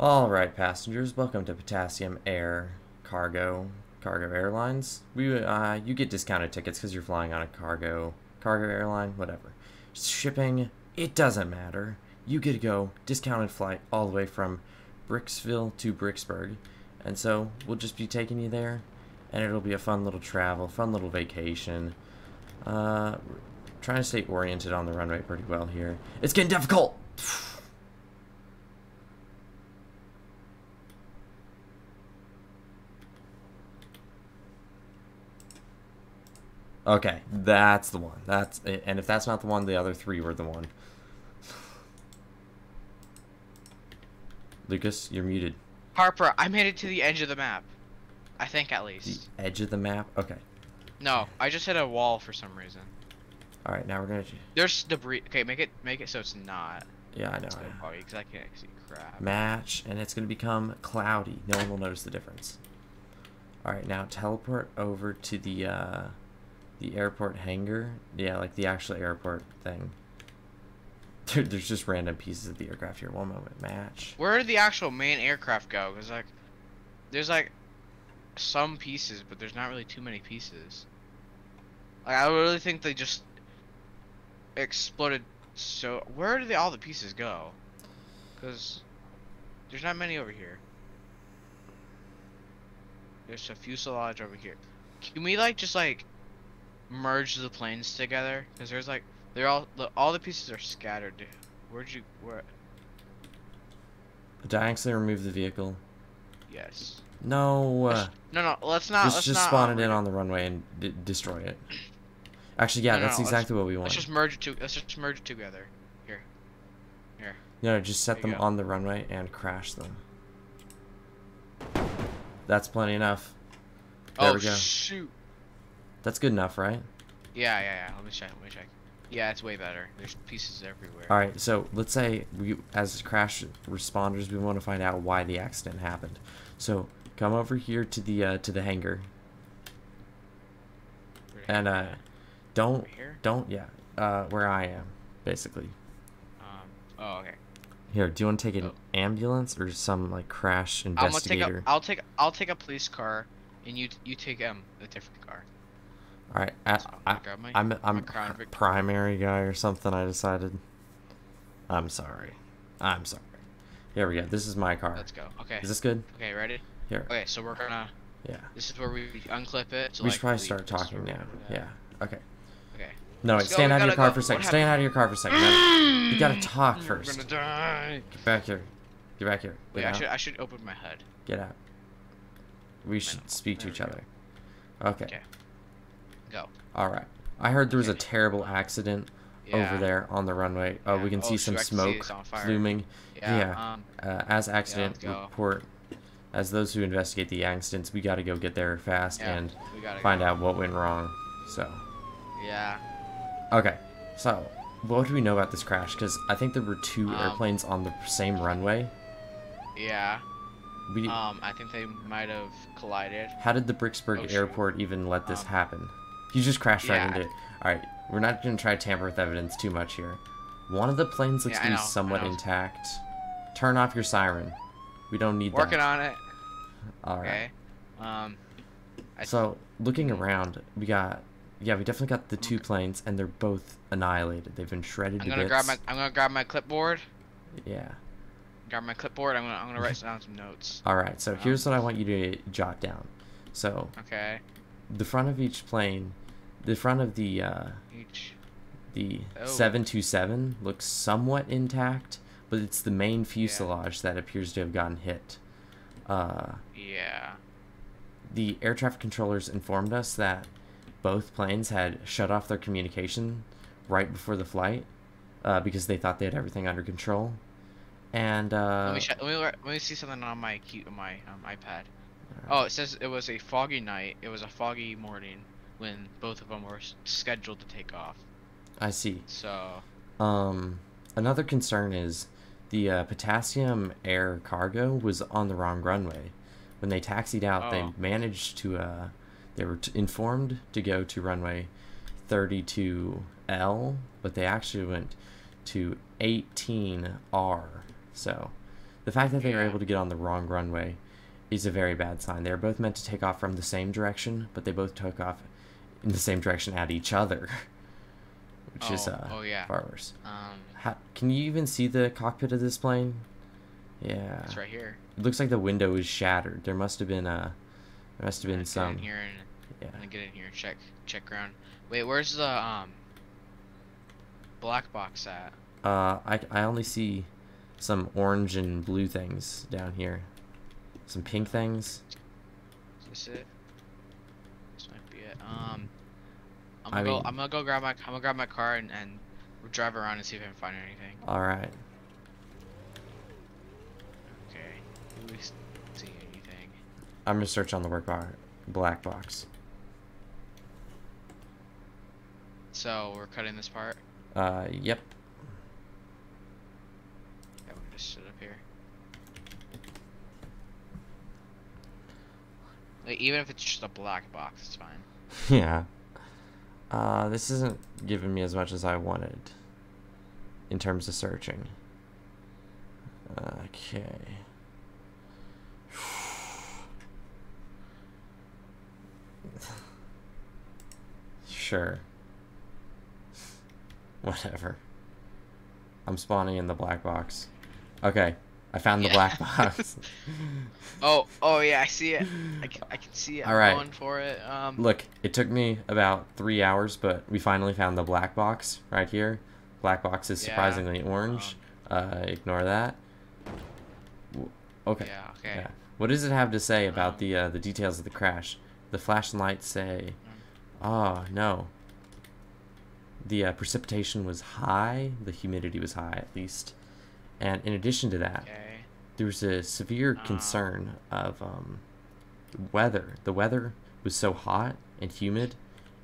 All right, passengers, welcome to Potassium Air Cargo Cargo Airlines. We uh, you get discounted tickets because you're flying on a cargo cargo airline, whatever. Shipping, it doesn't matter. You get to go discounted flight all the way from Bricksville to Bricksburg, and so we'll just be taking you there, and it'll be a fun little travel, fun little vacation. Uh, trying to stay oriented on the runway pretty well here. It's getting difficult. Okay, that's the one. That's it. And if that's not the one, the other three were the one. Lucas, you're muted. Harper, I made it to the edge of the map. I think at least. The edge of the map? Okay. No, I just hit a wall for some reason. Alright, now we're gonna... There's debris. Okay, make it make it so it's not. Yeah, I know. I know. gonna bug you, 'cause I can't see crap. Match, and it's gonna become cloudy. No one will notice the difference. Alright, now teleport over to the, uh... The airport hangar. Yeah, like the actual airport thing. There, there's just random pieces of the aircraft here. One moment. Match. Where did the actual main aircraft go? Cause like, there's like some pieces, but there's not really too many pieces. Like I really think they just exploded. So where did the, all the pieces go? Cause there's not many over here. There's a fuselage over here. Can we like just like merge the planes together? Cause there's like they're all the, all the pieces are scattered. Where'd you where? Did I accidentally remove the vehicle? Yes. No. Uh, No, no, let's not. just let's just not, spawn um, it in on the runway and d- destroy it. Actually, yeah, No, that's no, exactly what we want. Let's just merge it to. Let's just merge it together. Here. Here. No, no, just set There them on the runway and crash them. That's plenty enough. There oh we go. shoot. That's good enough, right? Yeah, yeah, yeah. Let me check. Let me check. Yeah, it's way better. There's pieces everywhere. All right. So let's say we, as crash responders, we want to find out why the accident happened. So come over here to the uh, to the hangar and uh, don't don't yeah uh, where I am basically. Um. Oh, okay. Here, do you want to take an Oh. ambulance or some like crash investigator? I'm gonna take a. I'll take. I'll take a police car, and you you take um a different car. All right, I, I, am I, gonna grab my- I'm I'm a Crown pr- Vic- primary guy or something. I decided. I'm sorry. I'm sorry. Here we go. This is my car. Let's go. Okay. Is this good? Okay, ready? Here. Okay, so we're gonna. Yeah. This is where we unclip it. We like, should probably start talking now. we- Yeah. Okay. Okay. No, wait. Let's go, Stand we out of your car for a second. Stand out of your car for a second. You gotta mm. talk We're first. gonna die. Get back here. Get back here. Wait, I should I should open my head. Get out. We should speak to each other. Okay. Okay. Go. All right. I heard there was a terrible accident over there on the runway. Oh, we can Oh, see some see smoke it's looming. Yeah. Yeah. Um. Uh, as accident report, as those who investigate the accidents, we got to go get there fast Yeah. and find go. out what went wrong. So, Yeah. okay. So, what do we know about this crash? Because I think there were two Um, airplanes on the same runway. Yeah. We, Um. I think they might have collided. how did the Bricksburg oh, airport even let this Um, happen? You just crashed right into it. All right, we're not gonna try to tamper with evidence too much here. One of the planes looks Yeah, to be know, somewhat intact. Turn off your siren. We don't need Working that. on it. All right. Okay. Um. I So looking around, we got yeah, we definitely got the two planes, and they're both annihilated. They've been shredded I'm to gonna grab my. I'm gonna grab my clipboard. Yeah. Grab my clipboard. I'm gonna. I'm gonna write down some notes. All right. So Um, here's what I want you to jot down. So Okay. the front of each plane, the front of the uh, the Oh. 727 looks somewhat intact, but it's the main fuselage that appears to have gotten hit. Uh, Yeah. the air traffic controllers informed us that both planes had shut off their communication right before the flight uh, because they thought they had everything under control. And uh, let me let me let me see something on my on my um, iPad. Oh, it says it was a foggy night. It was a foggy morning when both of them were scheduled to take off. I see. So Um, another concern is the uh, potassium air cargo was on the wrong runway. When they taxied out, they Oh. managed to. Uh, they were t- informed to go to runway 32L, but they actually went to 18R. So The fact that they were able to get on the wrong runway is a very bad sign. They were both meant to take off from the same direction, but they both took off in the same direction at each other, which is Oh, uh, oh, yeah. far worse. Um, How, can you even see the cockpit of this plane? Yeah. it's right here. It looks like the window is shattered. There must have been a. There must have been some. Get in here and Yeah. I'm gonna get in here and check check around. Wait, where's the um black box at? Uh, I I only see some orange and blue things down here. Some pink things. Is this it? This might be it. Um, I'm gonna go. mean- I'm gonna go grab my. I'm gonna grab my car and and drive around and see if I can find anything. All right. Okay. At least see anything. I'm gonna search on the work bar, black box. So we're cutting this part. Uh, yep. Yeah, we just sit up here. Like, even if it's just a black box, it's fine. yeah. Uh, this isn't giving me as much as I wanted. In terms of searching. Okay. Sure. Whatever. I'm spawning in the black box. Okay, I found the Yeah. black box. Oh, oh yeah, I see it. I can, I can see it. I'm Alright. going for it. Um, Look, it took me about three hours, but we finally found the black box right here. Black box is Yeah, surprisingly orange. uh, ignore that. Okay. Yeah. Okay. Yeah. What does it have to say about Um, the uh, the details of the crash? The flashing lights say, "Oh no." The uh, precipitation was high. The humidity was high, at least. And in addition to that, Okay. there was a severe Uh. concern of um, weather. The weather was so hot and humid,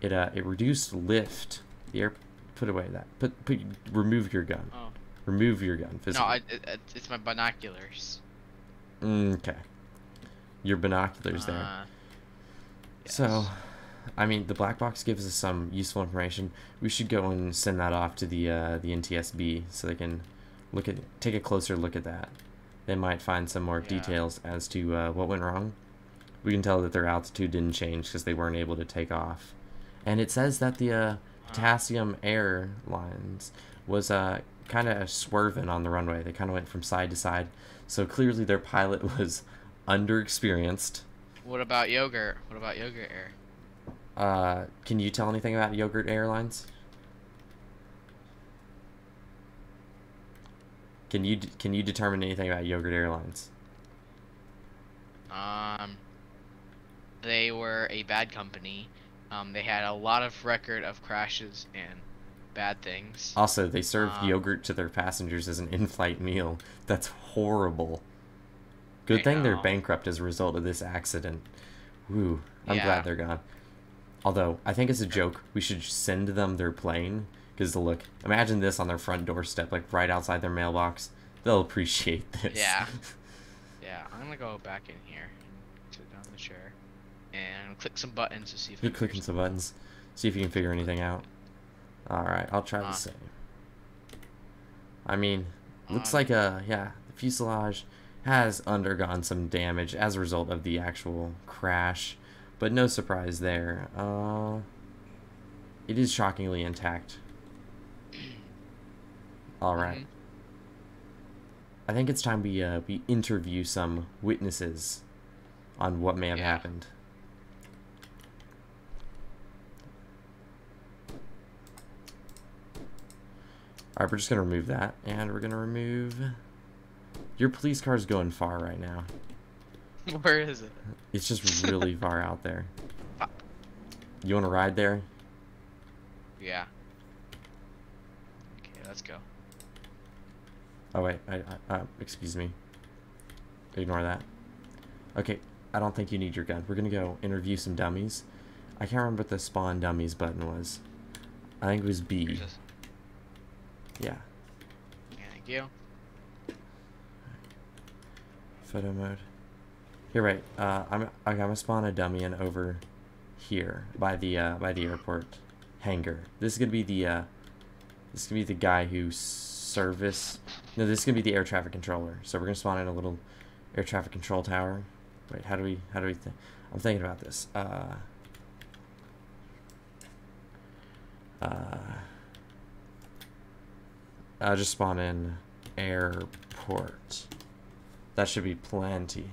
it uh, it reduced lift. The air, put away that. Put put remove your gun. Oh. Remove your gun No, physically. I, it, it, it's my binoculars. Mm, okay. Your binoculars there. Uh, So. I mean, the black box gives us some useful information. We should go and send that off to the uh, the NTSB so they can look at take a closer look at that. They might find some more Yeah. details as to uh, what went wrong. We can tell that their altitude didn't change because they weren't able to take off, and it says that the uh, Potassium Airlines was uh, kind of swerving on the runway. They kind of went from side to side, so clearly their pilot was underexperienced. What about yogurt? What about yogurt air? Uh, can you tell anything about Yogurt Airlines? Can you can you determine anything about Yogurt Airlines? Um, they were a bad company. Um, they had a lot of record of crashes and bad things. Also, they served Um, yogurt to their passengers as an in-flight meal. That's horrible. Good I thing they're bankrupt as a result of this accident. Woo, I'm Yeah. glad they're gone. Although, I think as a joke, we should send them their plane. Because the look, imagine this on their front doorstep, like right outside their mailbox. They'll appreciate this. Yeah. Yeah, I'm gonna go back in here and sit down in the chair and click some buttons to see if You're can clicking some buttons. See if you can figure anything out. Alright, I'll try Uh. the same. I mean, looks Um, like a, yeah, the fuselage has undergone some damage as a result of the actual crash, but no surprise there. Uh, it is shockingly intact. Alright. Mhm. I think it's time we, uh, we interview some witnesses on what may have Yeah. happened. Alright, we're just gonna remove that, and we're gonna remove... Your police car's going far right now. Where is it? It's just really far out there. You wanna ride there? Yeah. Okay, let's go. Oh wait, I, I, uh, excuse me. Ignore that. Okay, I don't think you need your gun. We're gonna go interview some dummies. I can't remember what the spawn dummies button was. I think it was B. This. Yeah. Thank you. Photo mode. Here, right. Uh, I'm I'm gonna spawn a dummy in over here by the uh, by the airport hangar. This is gonna be the uh, this is gonna be the guy who service. No, this is gonna be the air traffic controller. So we're gonna spawn in a little air traffic control tower. Wait, how do we? How do we? I'm thinking about this. Uh. Uh. I'll just spawn in airport. That should be plenty.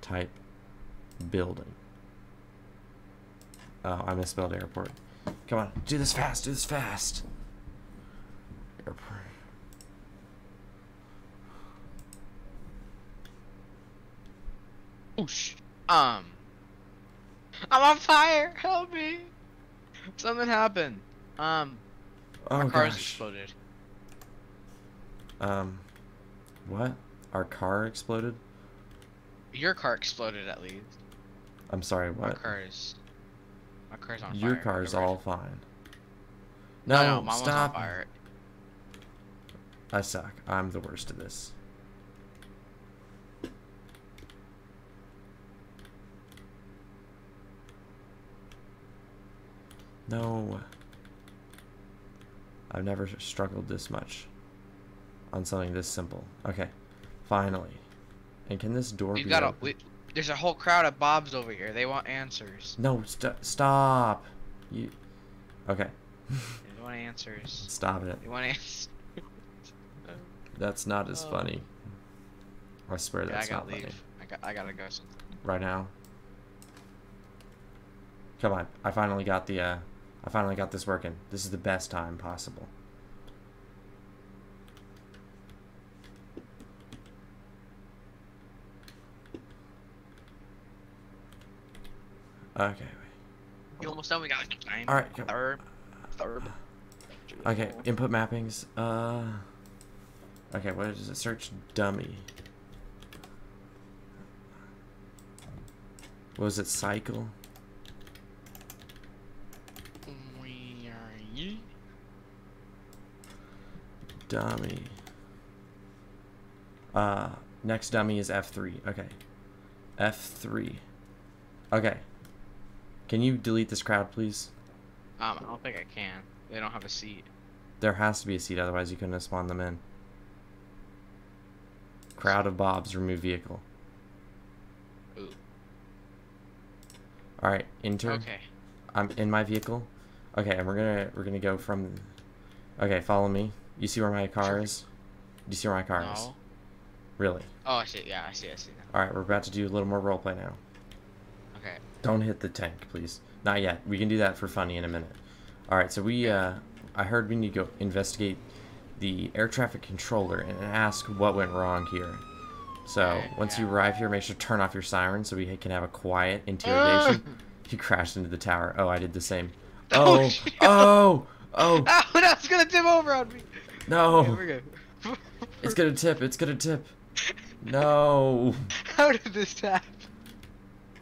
Type building. Oh, I misspelled airport. Come on, do this fast, do this fast. Airport. Oosh. Um. I'm on fire. Help me. Something happened. Um. Oh my car's gosh. exploded. Um, what? Our car exploded? Your car exploded at least. I'm sorry, My what? car is. My car's on Your fire. car's all fine. No, No, no, mine on stop. fire. I suck. I'm the worst at this. No. I've never struggled this much on something this simple. Okay, finally. And can this door We've be got a. We, there's a whole crowd of Bobs over here. They want answers. No, st stop. You. Okay, They want answers. stop it. They want answers. That's not as Oh. funny. I swear Yeah, I that's gotta not leave. funny. I got. I gotta go. Sometime. Right now. Come on, I finally got the. Uh, I finally got this working. This is the best time possible. Okay. You almost done. We got time. All right. Third. Third. Okay. Input mappings. Uh. Okay. What is it? Search dummy. What was it? Cycle. We are ye- Dummy. Uh, next dummy is F3. Okay. F3. Okay. Can you delete this crowd, please? Um, I don't think I can. They don't have a seat. There has to be a seat, otherwise you couldn't have spawned them in. Crowd of Bobs, remove vehicle. Ooh. Alright, enter. Okay. I'm in my vehicle. Okay, and we're gonna we're gonna go from Okay, follow me. You see where my car Sure. is? Do you see where my car is? Really? Oh, I see. Yeah, I see. I see now. Alright, we're about to do a little more roleplay now. Okay. Don't hit the tank, please. Not yet. We can do that for funny in a minute. All right. So we, uh, I heard we need to go investigate the air traffic controller and ask what went wrong here. So Okay, once you arrive here, make sure to turn off your siren so we can have a quiet interrogation. he crashed into the tower. Oh, I did the same. Oh, Oh, oh, oh, Oh, that's gonna tip over on me. Okay, no! we're good. It's gonna tip. It's gonna tip. No. How did this happen?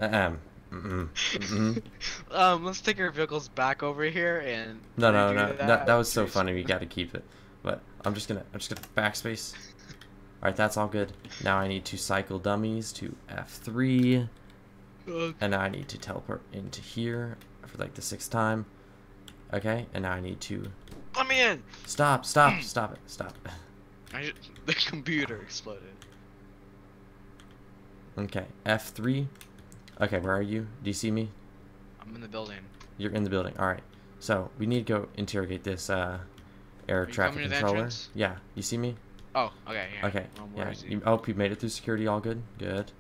Um. Mm-mm. Mm-mm. Um, let's take our vehicles back over here and. No, no, no. That, that was so funny. We got to keep it. But I'm just gonna, I'm just gonna backspace. All right, that's all good. Now I need to cycle dummies to F3, Uh, and now I need to teleport into here for like the sixth time. Okay, and now I need to Let me in. stop, stop, stop it, stop. I the computer exploded. Okay, F3. Okay, where are you? Do you see me? I'm in the building. You're in the building. All right. So we need to go interrogate this uh, air you traffic to controller. Yeah, you see me? Oh, okay. Yeah. Okay. Um, yeah. You, oh, you made it through security. All good. Good.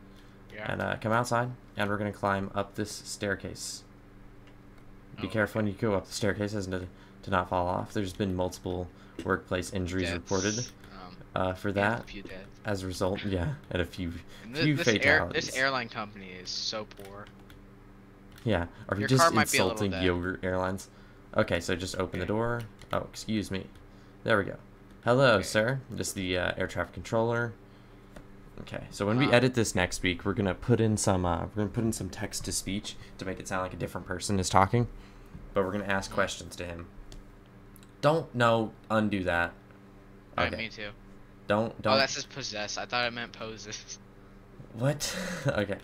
yeah. And uh, come outside, and we're gonna climb up this staircase. Be Oh, careful when you go up the staircase, isn't to to not fall off. There's been multiple workplace injuries Deaths, reported Um, uh, for that. a. As a result, yeah, and a few And few thi- this, air, fatalities. this airline company is so poor. Yeah, are you just car might be a little insulting. Yogurt Airlines? Okay, so just open the door. Oh, excuse me. There we go. Hello, Okay. sir. is the uh, air traffic controller. Okay, so when we Um, edit this next week, we're gonna put in some uh, we're gonna put in some text to speech to make it sound like a different person is talking, but we're gonna ask questions to him. Don't no undo that. Alright, Okay. me too. Don't don't. Oh, that says possess. I thought it meant poses. What? okay.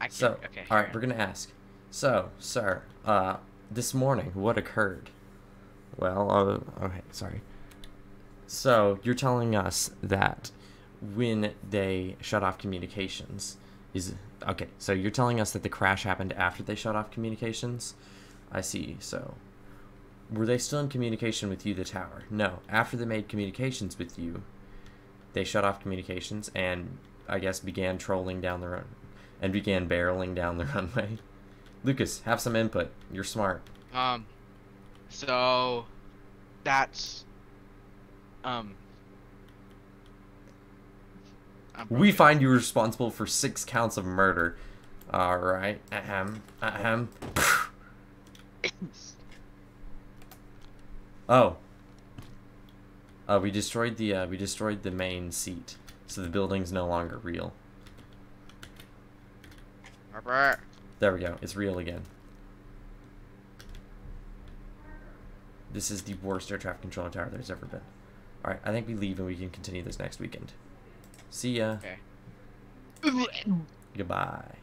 I. So, okay. all right, here. we're gonna ask. So, sir, uh, this morning, what occurred? Well, uh, okay, sorry. So you're telling us that when they shut off communications is okay. So you're telling us that the crash happened after they shut off communications. I see. So were they still in communication with you, the tower? No. After they made communications with you, they shut off communications and I guess began trolling down the run and began barreling down the runway. Lucas, have some input. You're smart. Um, so that's um. We find you responsible for six counts of murder. All right. Ahem. Ahem. Oh. Uh, we destroyed the uh, we destroyed the main seat, so the building's no longer real. There we go. It's real again. This is the worst air traffic control tower there's ever been. All right, I think we leave and we can continue this next weekend. See ya. Okay. Goodbye.